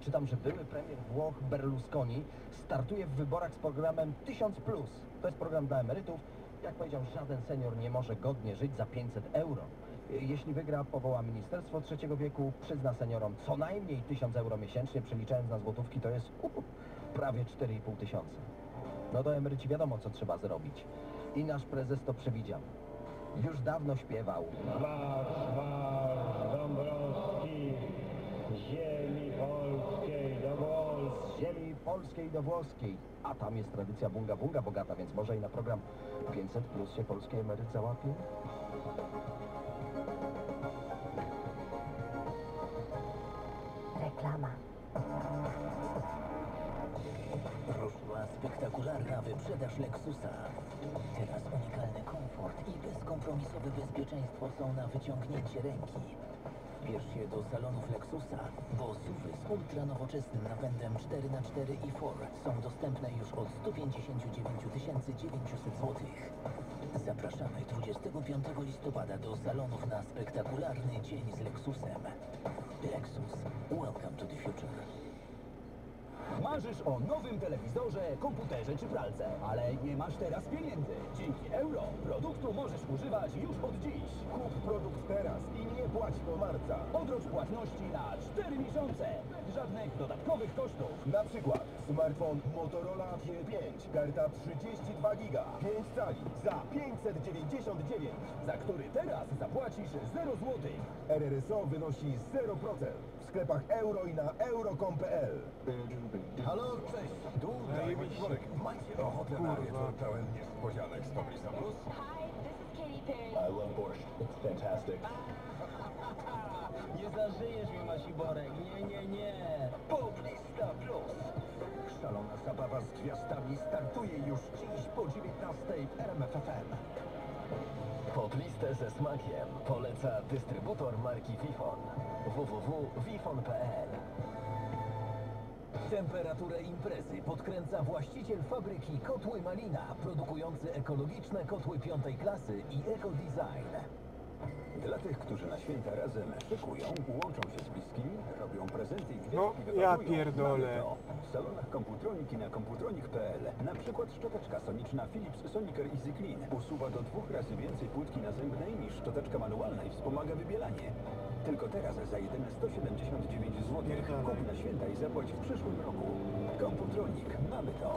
Czytam, że były premier Włoch Berlusconi startuje w wyborach z programem 1000+. To jest program dla emerytów. Jak powiedział, żaden senior nie może godnie żyć za 500 euro. Jeśli wygra, powoła Ministerstwo Trzeciego Wieku, przyzna seniorom co najmniej 1000 euro miesięcznie, przeliczając na złotówki to jest uhu, prawie 4,5 tysiąca. No to emeryci wiadomo, co trzeba zrobić. I nasz prezes to przewidział. Już dawno śpiewał. Marsz, marsz, Dąbrowski, ziemi polskiej do Włoski. Z ziemi polskiej do włoskiej. A tam jest tradycja bunga bunga bogata, więc może i na program 500 plus się polski emeryt załapie? Reklama. Ruszyła spektakularna wyprzedaż Lexusa. Teraz unikalny komfort i bezkompromisowe bezpieczeństwo są na wyciągnięcie ręki. Bierz się do salonów Lexusa, bo z ultranowoczesnym napędem 4x4 i 4 są dostępne już od 159 900 zł. Zapraszamy 25 listopada do salonów na spektakularny dzień z Lexusem. Lexus. Welcome to the future. Marzysz o nowym telewizorze, komputerze czy pralce, ale nie masz teraz pieniędzy. Dzięki euro produktu możesz używać już od dziś. Kup produkt teraz i nie płać do marca. Odrocz płatności na 4 miesiące. Żadnych dodatkowych kosztów. Na przykład smartfon Motorola G5, karta 32 giga, 5 cali za 599, za który teraz zapłacisz 0 zł. RRSO wynosi 0% w sklepach euro i na euro.com.pl. Halo, cześć. Tutaj Misiek. Macie ochotę na wieczór pełen niespodzianek z Poblisa Plus? Hi, this is Katy Perry. I love borscht. It's fantastic. Nie nie, nie. Poblista Plus. Szalona zabawa z gwiazdami startuje już dziś po 19 w RMFFM. Poplistę ze smakiem poleca dystrybutor marki Wifon. www.wifon.pl Temperaturę imprezy podkręca właściciel fabryki Kotły Malina, produkujący ekologiczne kotły piątej klasy i ekodesign. Dla tych, którzy na święta razem szykują, łączą się z bliskimi, robią prezenty i gwiazdki No, ja pierdolę. mamy to. W salonach Komputronik i na komputronik.pl na przykład szczoteczka soniczna Philips Sonicer Easy Clean usuwa do dwóch razy więcej płytki nazębnej niż szczoteczka manualna i wspomaga wybielanie. Tylko teraz za jedyne 179 zł kup na święta i zapłać w przyszłym roku. Komputronik, mamy to.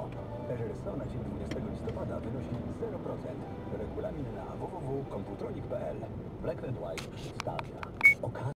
RRSO na dzień 20 listopada wynosi 0%. Na www.komputronik.pl Black and White przedstawia okazję.